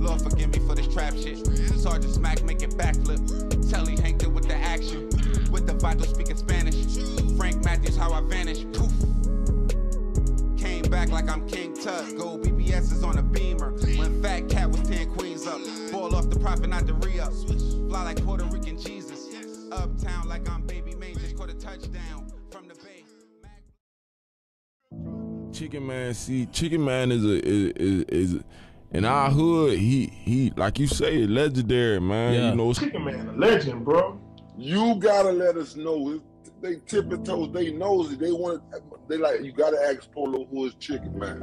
Lord forgive me for this trap shit. Sergeant Smack make it backflip. Telly Hank did with the action. With the vital speaking Spanish. Frank Matthews, how I vanish. Poof. Came back like I'm King Tut. Gold BBS is on a beamer. When Fat Cat was 10 queens up. Ball off the profit, not the re up. Fly like Puerto Rican Jesus. Uptown like I'm Baby Maine. Just caught a touchdown from the bay. Chicken Man, see, Chicken Man is a is is, is in our hood. He he like you say, legendary man. Yeah. You know, Chicken Man, a legend, bro. You gotta let us know. If they tipping toes, they nosy. They want they like you gotta ask Polo who is chicken man.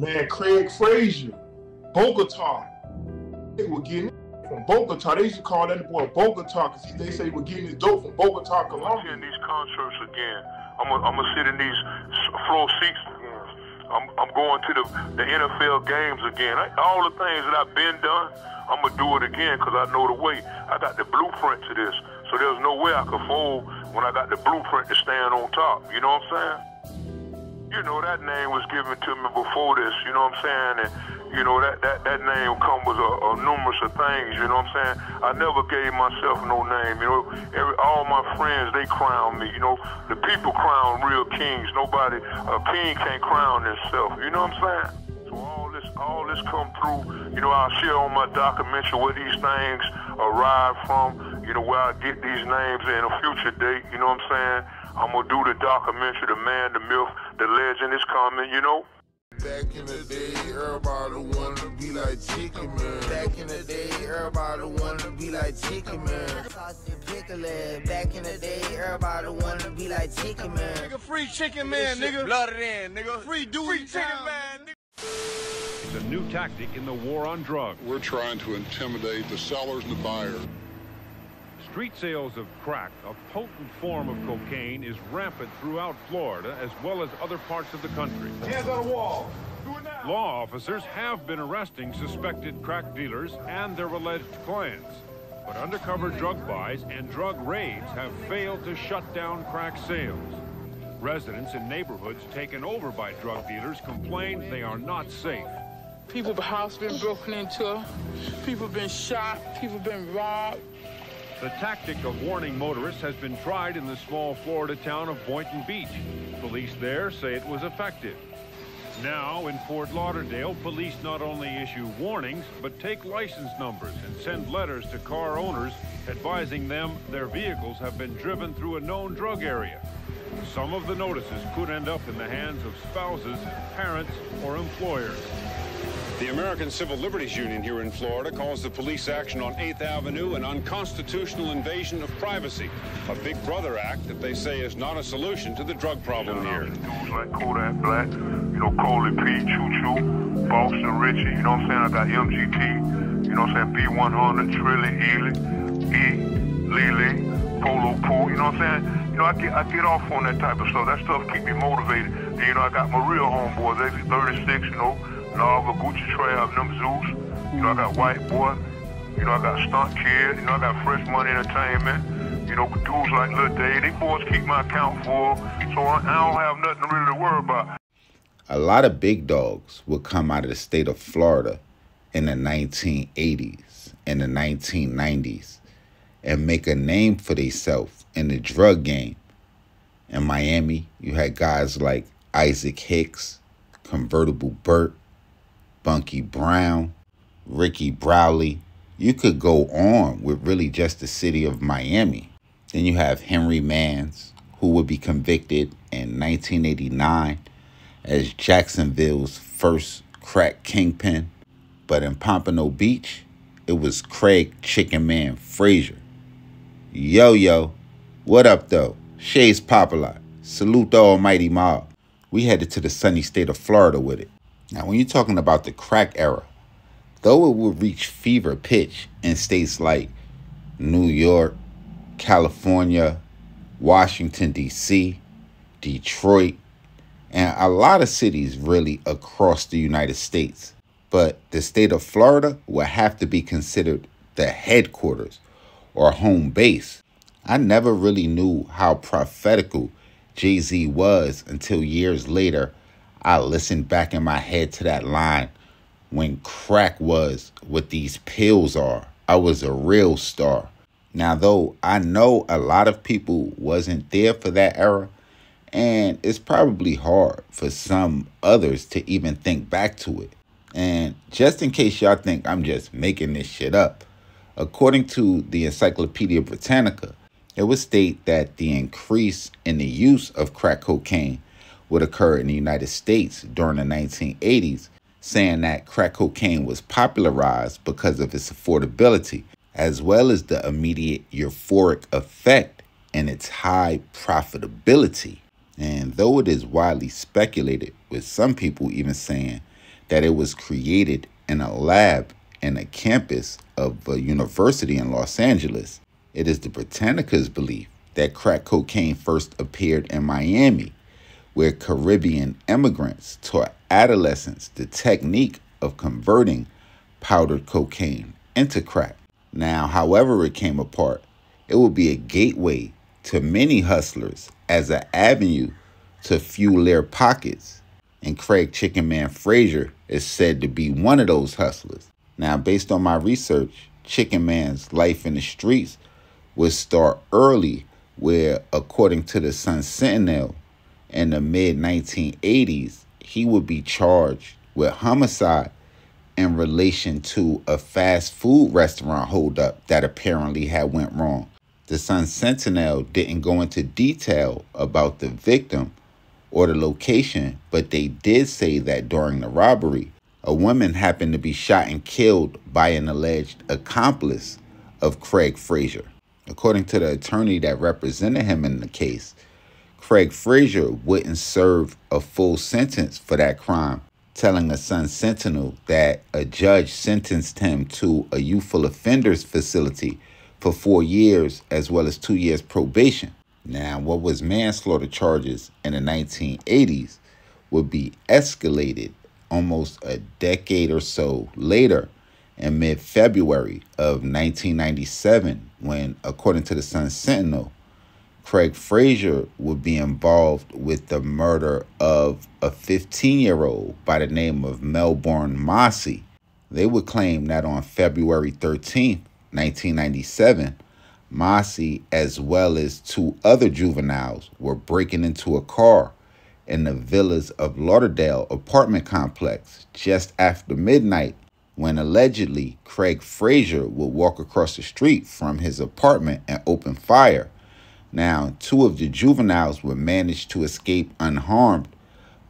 Man, Craig Frazier, Bogota. They were getting from Bogota. They used to call that boy Bogota because they say he was getting his dope from Bogota, I'm Colombia. in these concerts again. I'm gonna I'm sit in these s- floor seats again. I'm I'm going to the the NFL games again. I, all the things that I've been done, I'm gonna do it again because I know the way. I got the blueprint to this, so there's no way I could fold when I got the blueprint to stand on top. You know what I'm saying? You know that name was given to me before this. You know what I'm saying? And you know that that that name come with a, a numerous of things. You know what I'm saying? I never gave myself no name. You know, every, all my friends they crown me. You know, the people crown real kings. Nobody a king can't crown himself. You know what I'm saying? So all this all this come through. You know, I'll share on my documentary where these things arrive from. You know, where I get these names in a future date. You know what I'm saying? I'm gonna do the documentary, the man, the myth, the legend is coming. You know. Back in the day, everybody wanted to be like Chicken Man. Back in the day, everybody wanted to be like Chicken Man. Saucy pickle Back in the day, everybody wanted to be like Chicken Man. Nigga, free chicken man, nigga. Blood it in, nigga. Free Dewey chicken man, nigga. It's a new tactic in the war on drugs. We're trying to intimidate the sellers and the buyers. Street sales of crack, a potent form of cocaine, is rampant throughout Florida as well as other parts of the country. Hands on the wall. Do it now. Law officers have been arresting suspected crack dealers and their alleged clients. But undercover drug buys and drug raids have failed to shut down crack sales. Residents in neighborhoods taken over by drug dealers complain they are not safe. People's house been broken into. People have been shot. People have been robbed. The tactic of warning motorists has been tried in the small Florida town of Boynton Beach. Police there say it was effective. Now, in Fort Lauderdale, police not only issue warnings, but take license numbers and send letters to car owners advising them their vehicles have been driven through a known drug area. Some of the notices could end up in the hands of spouses, parents, or employers. The American Civil Liberties Union here in Florida calls the police action on 8th Avenue an unconstitutional invasion of privacy, a Big Brother act that they say is not a solution to the drug problem here. Dudes like Kodak Black, you know, Coley P, Choo Choo, Boston Richie, you know what I'm saying? I got MGT, you know what I'm saying? B100, Trilly, Ely, E, Lily, Polo Pool, you know what I'm saying? You know, I get I get off on that type of stuff. That stuff keep me motivated. And, you know, I got my real homeboys, they be 36, you know, Nava, Gucci Trav, them Zeus. You know, I got White Boy. You know, I got Stunt Kid. You know, I got Fresh Money Entertainment. You know, dudes like Lil Day. They boys keep my account full. So I, I don't have nothing really to worry about. a lot of big dogs would come out of the state of Florida in the 1980s and the 1990s and make a name for themselves in the drug game. In Miami, you had guys like Isaac Hicks, Convertible Burt, Bunky Brown, Ricky Browley. You could go on with really just the city of Miami. Then you have Henry Mans, who would be convicted in 1989 as Jacksonville's first crack kingpin. But in Pompano Beach, it was Craig Chicken Man Frazier. Yo, yo, what up, though? Shay's Pop-A-Lot. Salute the almighty mob. We headed to the sunny state of Florida with it. Now, when you're talking about the crack era, though it would reach fever pitch in states like New York, California, Washington, D.C., Detroit, and a lot of cities really across the United States. But the state of Florida will have to be considered the headquarters or home base. I never really knew how prophetical Jay Z was until years later. I listened back in my head to that line when crack was what these pills are. I was a real star. Now, though I know a lot of people wasn't there for that era, and it's probably hard for some others to even think back to it. And just in case y'all think I'm just making this shit up, according to the Encyclopedia Britannica, it would state that the increase in the use of crack cocaine would occur in the United States during the 1980s, saying that crack cocaine was popularized because of its affordability, as well as the immediate euphoric effect and its high profitability. And though it is widely speculated, with some people even saying that it was created in a lab in a campus of a university in Los Angeles, it is the Britannica's belief that crack cocaine first appeared in Miami, where Caribbean immigrants taught adolescents the technique of converting powdered cocaine into crack. Now, however it came apart, it would be a gateway to many hustlers as an avenue to fuel their pockets. And Craig Chicken Man Frazier is said to be one of those hustlers. Now, based on my research, Chicken Man's life in the streets would start early, where, according to the Sun Sentinel, in the mid 1980s, he would be charged with homicide in relation to a fast food restaurant holdup that apparently had went wrong. The Sun Sentinel didn't go into detail about the victim or the location, but they did say that during the robbery, a woman happened to be shot and killed by an alleged accomplice of Craig Frazier. According to the attorney that represented him in the case, Craig Frazier wouldn't serve a full sentence for that crime, telling the Sun Sentinel that a judge sentenced him to a youthful offenders facility for four years as well as two years probation. Now, what was manslaughter charges in the 1980s would be escalated almost a decade or so later in mid February of 1997 when, according to the Sun Sentinel, Craig Frazier would be involved with the murder of a 15 year old by the name of Melbourne Mossy. They would claim that on February 13, 1997, Mossy, as well as two other juveniles, were breaking into a car in the Villas of Lauderdale apartment complex just after midnight when allegedly Craig Frazier would walk across the street from his apartment and open fire. Now, two of the juveniles would manage to escape unharmed,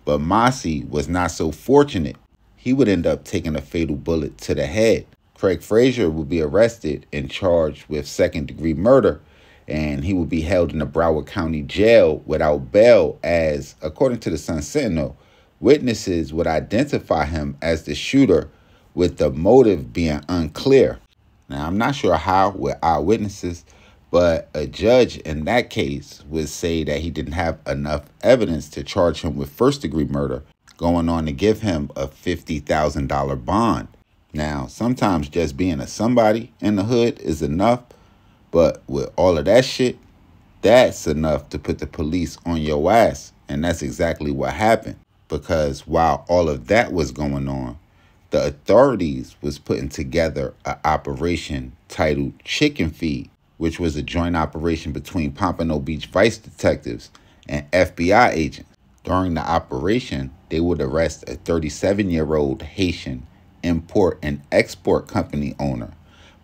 but Mossy was not so fortunate. He would end up taking a fatal bullet to the head. Craig Frazier would be arrested and charged with second degree murder, and he would be held in the Broward County Jail without bail, as, according to the Sun Sentinel, witnesses would identify him as the shooter, with the motive being unclear. Now, I'm not sure how with eyewitnesses, but a judge in that case would say that he didn't have enough evidence to charge him with first degree murder, going on to give him a $50,000 bond. Now, sometimes just being a somebody in the hood is enough, but with all of that shit, that's enough to put the police on your ass. And that's exactly what happened. Because while all of that was going on, the authorities was putting together an operation titled Chicken Feed, which was a joint operation between Pompano Beach Vice detectives and FBI agents. During the operation, they would arrest a 37-year-old Haitian import and export company owner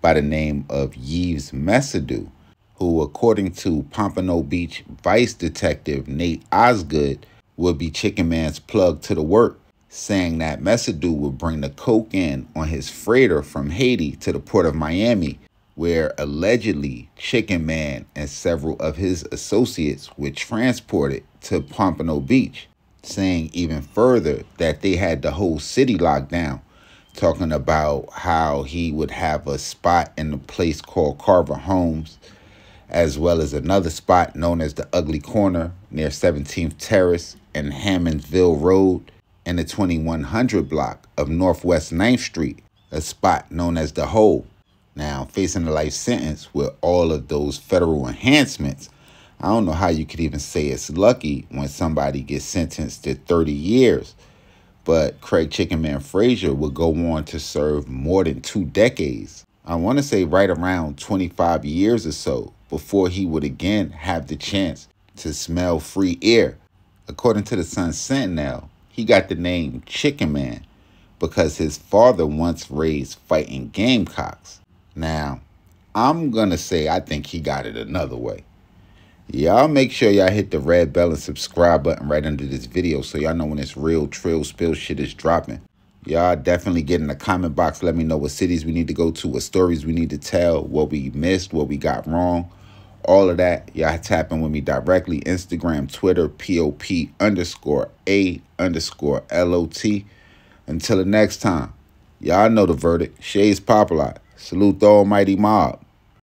by the name of Yves Messidou, who, according to Pompano Beach Vice Detective Nate Osgood, would be Chicken Man's plug to the work, saying that Messidou would bring the coke in on his freighter from Haiti to the port of Miami, where allegedly Chicken Man and several of his associates were transported to Pompano Beach, saying even further that they had the whole city locked down talking about how he would have a spot in a place called Carver Homes, as well as another spot known as the Ugly Corner near 17th Terrace and Hammondville Road, in the 2100 block of Northwest 9th Street, a spot known as the Hole. Now, facing a life sentence with all of those federal enhancements, I don't know how you could even say it's lucky when somebody gets sentenced to 30 years but Craig Chicken Man Frazier would go on to serve more than two decades. I want to say right around 25 years or so before he would again have the chance to smell free air. According to the Sun Sentinel, he got the name Chicken Man because his father once raised fighting gamecocks. Now, I'm going to say I think he got it another way. Y'all make sure y'all hit the red bell and subscribe button right under this video so y'all know when this real trill spill shit is dropping. Y'all definitely get in the comment box. Let me know what cities we need to go to, what stories we need to tell, what we missed, what we got wrong. All of that, y'all tapping with me directly. Instagram, Twitter, POP underscore A underscore LOT. Until the next time, y'all know the verdict. Shades Pop-A-Lot. Salute the almighty mob.